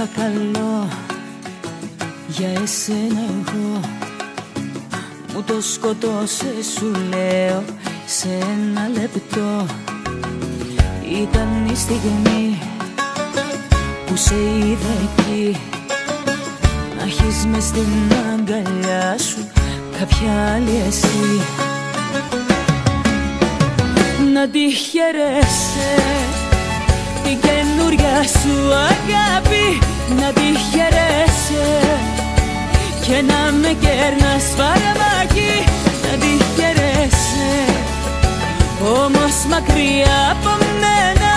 Ό,τι είχα καλό για εσένα εγώ. Μου το σκοτώσε σου λέω σε ένα λεπτό. Ήταν η στιγμή που σε είδα εκεί. Να έχεις μες στην αγκαλιά σου κάποια άλλη εσύ Να τη χαιρέσαι την καινούρια σου αγάπη Να τη χαιρέσαι και να με κέρνας φαρμάκι Να τη χαιρέσαι. Όμως μακριά από μένα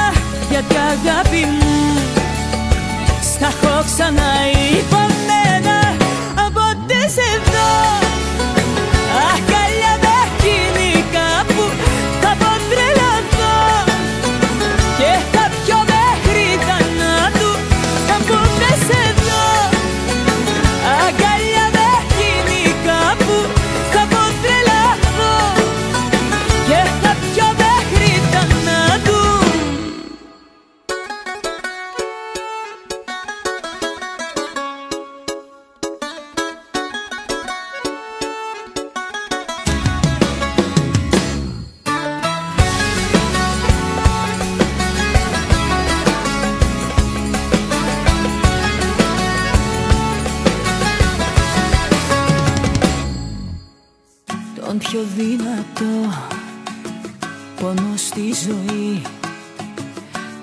γιατί αγάπη μου στα έχω ξανά πιο δυνατό πόνο στη ζωή.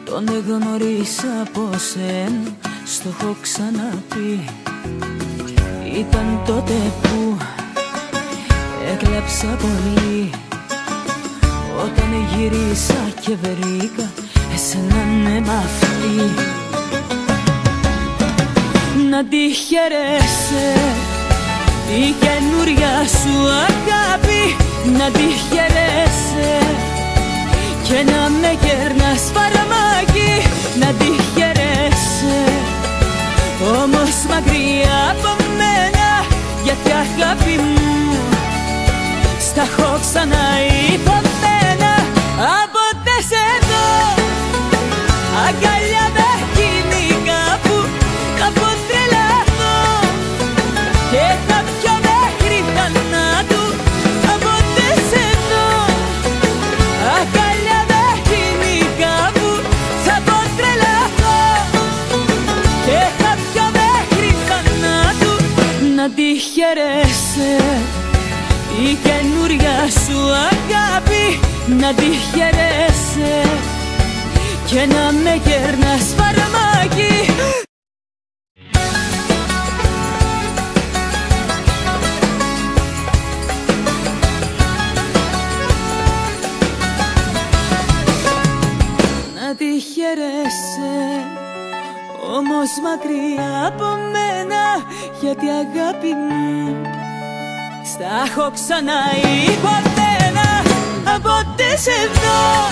Τον εγνωρίσα από σένα, στο έχω ξαναπεί. Ήταν τότε που έκλαψα πολύ. Όταν γυρίσα και βρήκα εσένα ναι μ' αυτή. Να τη χαιρέσαι η καινούρια σου αγάπη να τη χαιρέσαι και να με κέρνας φαρμάκι να τη χαιρέσαι. Όμως μακριά από μένα γιατί αγάπη μου στα έχω ξανά χαιρέσαι η καινούρια σου αγάπη να τη χαιρέσαι και να με κέρνας φαρμάκι. Να τη χαιρέσαι όμως μακριά από μένα γιατί αγάπη μου Στα έχω ξανά υποτένα από τις εδώ